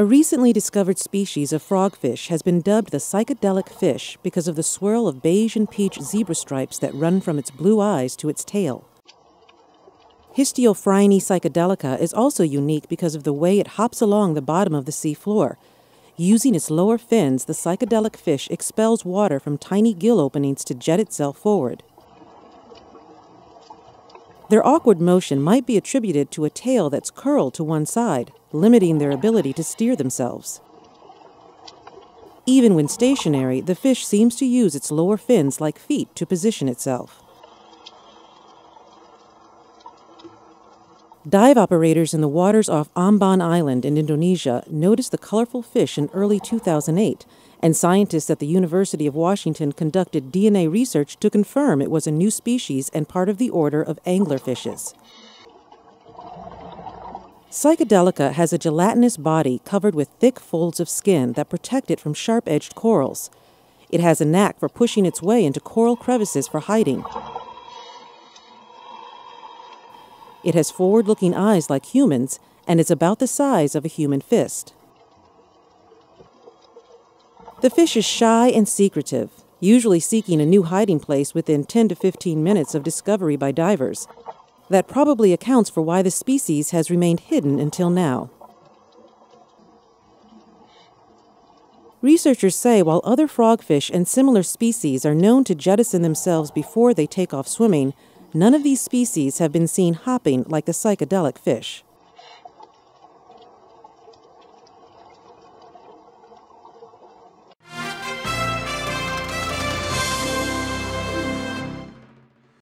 A recently discovered species of frogfish has been dubbed the psychedelic fish because of the swirl of beige and peach zebra stripes that run from its blue eyes to its tail. Histiophryne psychedelica is also unique because of the way it hops along the bottom of the sea floor. Using its lower fins, the psychedelic fish expels water from tiny gill openings to jet itself forward. Their awkward motion might be attributed to a tail that's curled to one side, limiting their ability to steer themselves. Even when stationary, the fish seems to use its lower fins like feet to position itself. Dive operators in the waters off Ambon Island in Indonesia noticed the colorful fish in early 2008 and scientists at the University of Washington conducted DNA research to confirm it was a new species and part of the order of anglerfishes. Psychedelica has a gelatinous body covered with thick folds of skin that protect it from sharp edged corals. It has a knack for pushing its way into coral crevices for hiding. It has forward looking eyes like humans and is about the size of a human fist. The fish is shy and secretive, usually seeking a new hiding place within 10 to 15 minutes of discovery by divers. That probably accounts for why the species has remained hidden until now. Researchers say while other frogfish and similar species are known to jettison themselves before they take off swimming, none of these species have been seen hopping like the psychedelic fish.